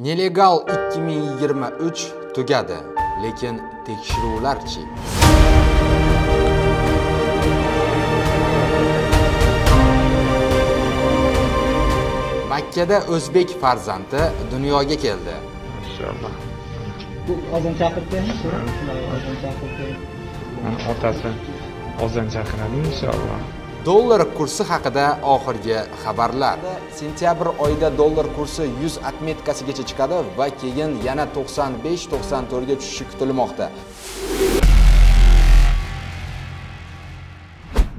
Nelegal 2023 tugadi, lekin tekshiruvlarchi? Makkada o'zbek farzandi dunyoga keldi. Inshaalloh. Bu ozon. Mana otasi ozon chaqiradi inshaalloh. Dollar kursi haqida oxirgi xabarlar. Sentyabr oyida dollar kursi 100 atmetkasigacha chiqadi va keyin yana 95-94 ga tushishi kutilmoqda.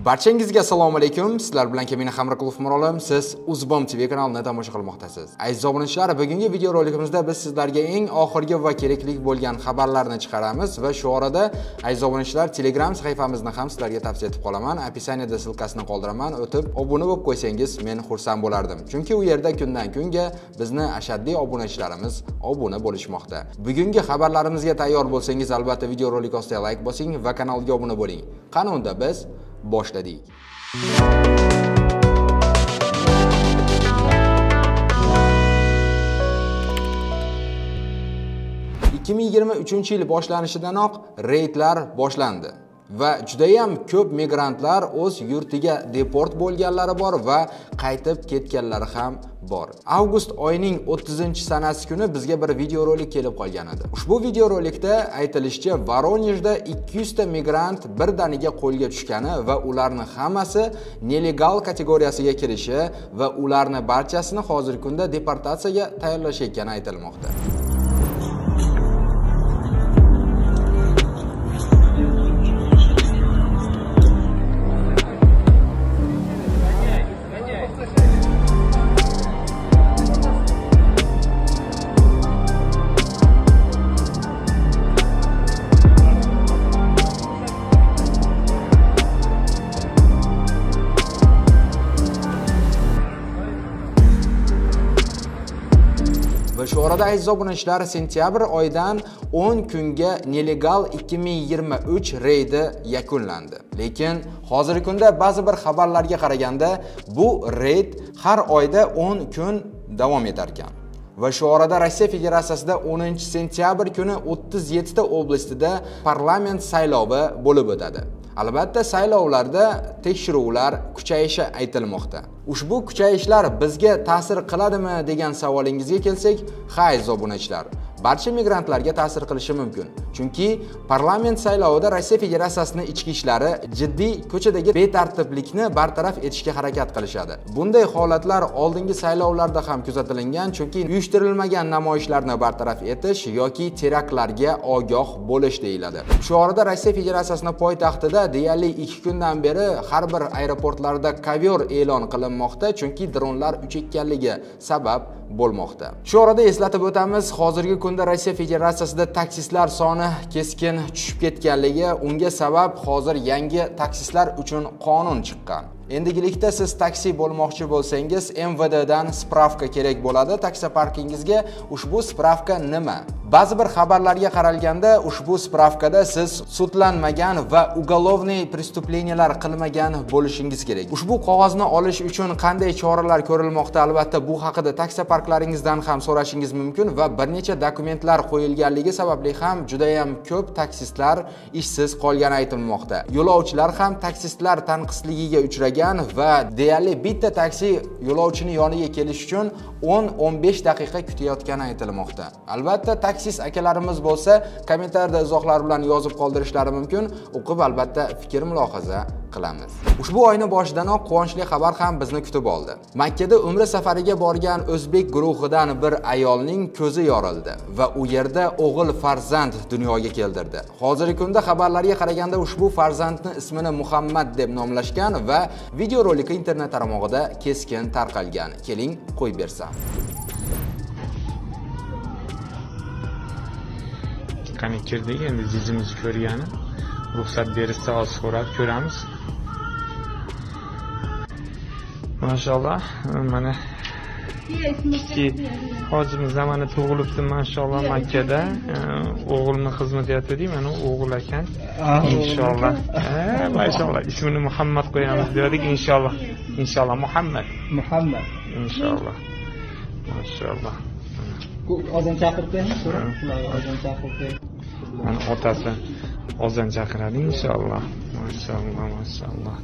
Barchangizga assalomu alaykum. Sizlar bilan Kamina hamroqulov Mirolim. Siz Uzbom TV kanalini tomosha qilmoqdasiz. Aziz obunachilar, bugungi videorolikimizda biz sizlarga eng oxirgi va kerakli bo'lgan xabarlarni chiqaramiz va shu orada aziz obunachilar Telegram sahifamizni ham sizlarga tavsiya etib qolaman. описаниеda silkasini qoldiraman. O'tib obuna bo'lib qo'ysangiz men xursand bo'lardim. Chunki u yerda kundan kunga bizni ashaddiy obunachilarimiz obuna bo'lishmoqda. Bugungi xabarlarimizga tayyor bo'lsangiz, albatta videorolik ostiga like bosing va kanalga obuna bo'ling. Qani unda biz boshladik. 2023 yil boshlanishidanoq reydlar boshlandi va judayam ko'p migrantlar o'z yurtiga deport bo'lganlari bor va qaytib ketganlari ham bor. Avgust oyining 30-sanasi kuni bizga bir videorolik kelib qolgan edi. Ushbu videorolikda aytilishicha, Voronejda 200 ta migrant birdaniga qo'lga tushgani va ularning hammasi nelegal kategoriyasiga kirishi va ularni barchasini hozirgi kunda deportatsiyaga tayyorlashayotgani aytilmoqda. Va shu orada aziz obunachilar sentyabr oyidan 10 kunga nelegal 2023 reydi yakunlandi. Lekin hozirgi kunda ba'zi bir xabarlarga qaraganda bu reyd har oyda 10 kun davom etar ekan. Va shu orada Rossiya Federatsiyasida 10 sentyabr kuni 37 ta oblastida parlament saylovi bo'lib o'tadi. Albatta saylovlarda tekshiruvlar kuchayishi aytilmoqda. Ushbu kuchayishlar bizga ta'sir qiladimi degan savolingizga kelsak, ha aziz obunachilar. Barcha migrantlarga ta'sir qilishi mumkin. Chunki parlament saylovida Rossiya federatsiyasini ichki ishlari jiddiy ko'chadagi betartiblikni bartaraf etishga harakat qilishadi. Bunday holatlar oldingi saylovlarda ham kuzatilgan, chunki uyushtirilmagan namoyishlarni bartaraf etish yoki teraktlarga ogoh bo'lish deyiladi. Shu orada Rossiya Federatsiyasining poytaxtida deyarli 2 kundan beri har bir aeroportlarda kovyor e'lon qilinmoqda, chunki dronlar uchayotganligi sabab bo'lmoqda. Shu orada eslatib o'tamiz, hozirgi kunda Rossiya Federatsiyasida taksistlar soni keskin tushib ketganligi, unga sabab hozir yangi taksistlar uchun qonun chiqqan. Endigilikda siz taksi bo'lmoqchi bo'lsangiz, MVDdan spravka kerak bo'ladi. Taksi parkingizga ushbu spravka nima? Ba'zi bir xabarlarga qaralganda, ushbu spravkada siz sudlanmagan va ugolovniy prestupleniyalar qilmagan bo'lishingiz kerak. Ushbu qog'ozni olish uchun qanday choralar ko'rilmoqda? Albatta, bu haqida taksi parklaringizdan ham so'rashingiz mumkin va bir necha dokumentlar qo'yilganligi sababli ham juda ham ko'p taksistlar ishsiz qolgani aytilmoqda. Yo'lovchilar ham taksistlar tanqisligiga uchragan va deyarli bitta taksi yo'lovchini yoniga kelish uchun 10-15 daqiqa kutayotgani aytilmoqda. Albatta, taksist akalarimiz bo'lsa, kommentariyada izohlar bilan yozib qoldirishlari mumkin. O'qib albatta fikr mulohaza qilamiz. Ushbu oyni boshidanoq quvonchli xabar ham bizni kutib oldi. Makkada umra safariga borgan o'zbek guruhidan bir ayolning ko'zi yorildi va u yerda o'g'il farzand dunyoga keltirdi. Hozirgi kunda xabarlarga qaraganda ushbu farzandni ismini Muhammad deb nomlashgan va videoroliki internet tarmog'ida keskin tarqalgan. Keling, qo'yib bersam. Qani kirdik endi jijimizni ko'rgani. Ruxsat berishsa hozir so'rab ko'ramiz. Mashalloh, mana hojimiz zamani tug'ilibdi mashalloh Makkada. O'g'ilni xizmat etadi, mana o'g'il ekan. Inshaalloh. Ha, mashalloh, ismini Muhammad qo'yamiz dedik inshaalloh. Inshaalloh Muhammad. Muhammad. Inshaalloh. Mashalloh. ozon so'rang shularga ozon chaqiribdi من عطاسه أوزن جاكراني إن شاء الله ما شاء الله ما شاء الله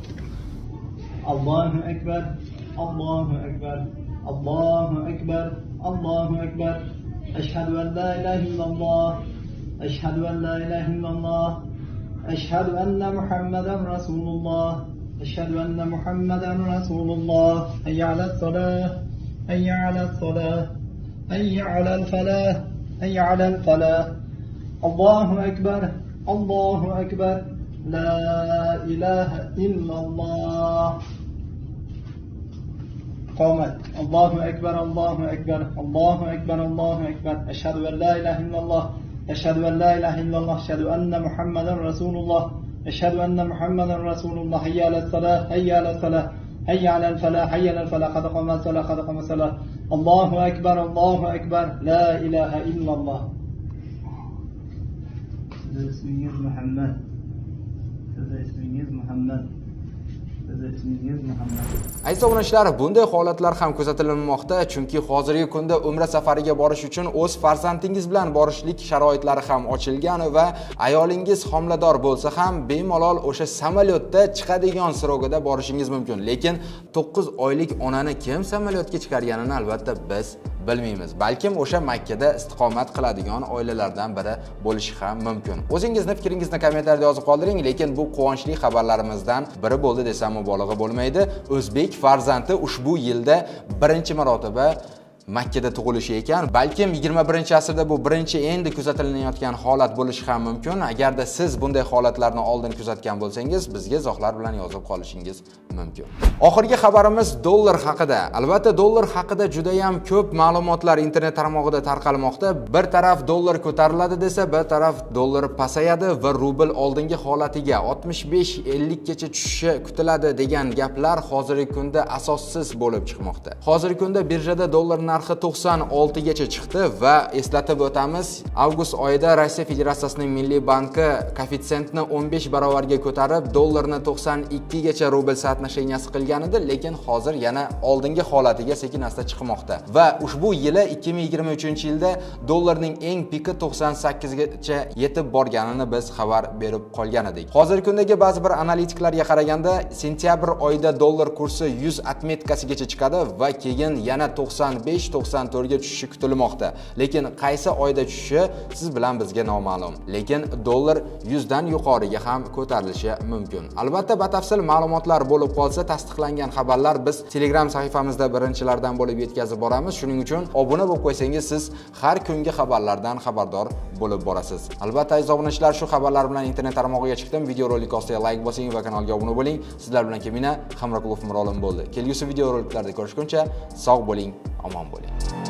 الله أكبر الله أكبر الله أكبر الله أكبر أشهد أن لا إله إلا الله أشهد أن لا إله إلا الله أشهد أن محمدا رسول الله أشهد أن محمدا رسول الله أي على الصلاة أي على الصلاة أي على الفلاح أي على الفلاح. Falah allohu akbar allohu akbar la ilaha illalloh قامت الله أكبر الله أكبر الله أكبر الله أكبر. أشهد أن لا إله إلا الله أشهد أن لا إله إلا الله أشهد أن محمدا رسول الله أشهد أن محمدا رسول الله. حي على الصلاة حي على الصلاة حي على الفلاح حي على الفلاح. قد قام الصلاة قد قام الصلاة. الله أكبر الله أكبر. لا إله إلا الله. Sizni ismingiz Muhammad. sizni ismingiz Muhammad. Siz ismingiz Muhammad. Aziz obunachilar, bunday holatlar ham kuzatilmoqda, chunki hozirgi kunda Umra safariga borish uchun o'z farzandingiz bilan borishlik sharoitlari ham ochilgan va ayolingiz homilador bo'lsa ham bemalol o'sha samolyotda chiqadigan srogida borishingiz mumkin. Lekin 9 oylik onani kim samolyotga chiqarganini albatta biz bilmaymiz. Balkim o'sha Makkada istiqomat qiladigan oilalardan biri bo'lishi ham mumkin. O'zingizni fikringizni kommentariyada yozib qoldiring, lekin bu quvonchli xabarlarimizdan biri bo'ldi desam mubolag'a bo'lmaydi. O'zbek farzandi ushbu yilda birinchi marotaba Makkada tug'ilishi ekan. Balkim 21-asrda bu birinchi endi kuzatilayotgan holat bo'lishi ham mumkin. Agarda siz bunday holatlarni oldin kuzatgan bo'lsangiz, bizga izohlar bilan yozib qolishingiz mumkin. Oxirgi xabarimiz dollar haqida. Albatta dollar haqida juda ham ko'p ma'lumotlar internet tarmog'ida tarqalmoqda. Bir taraf dollar ko'tariladi desa, bir taraf dollar pasayadi va rubl oldingi holatiga 65-50 gacha tushishi kutiladi degan gaplar hozirgi kunda asossiz bo'lib chiqmoqda. Hozirgi kunda birjada dollar narxi 96 gacha chiqdi va eslatib o'tamiz, avgust oyida Rossiya Federatsiyasining Milliy banki koeffitsiyentni 15 barobarga ko'tarib, dollarni 92 gacha rubl sootnosheniyasi qilgan edi, lekin hozir yana oldingi holatiga sekin-asta chiqmoqda. Va ushbu yili 2023-yilda dollarning eng piki 98 gacha yetib borganini biz xabar berib qolgan edik. Hozirgi kundagi ba'zi bir analitiklarga qaraganda, sentyabr oyida dollar kursi 100 atmetkasigacha chiqadi va keyin yana 95 94 ga tushishi kutilmoqda. Lekin qaysi oyda tushishi siz bilan bizga noma'lum. Lekin dollar 100 dan yuqoriga ham ko'tarilishi mumkin. Albatta, batafsil ma'lumotlar bo'lib qolsa, tasdiqlangan xabarlar biz Telegram sahifamizda birinchilardan bo'lib yetkazib boramiz. Shuning uchun obuna bo'lib qo'ysangiz, siz har kungi xabarlardan xabardor bo'lib borasiz. Albatta, aziz obunachilar, shu xabarlar bilan internet tarmog'iga chiqdim. Videorolik ostiga like bosing va kanalga obuna bo'ling. Sizlar bilan Kemina Hamroqulov Mirolim bo'ldi. Kelgusi videoroliklarda ko'rishguncha sog' bo'ling, omon bo'ling.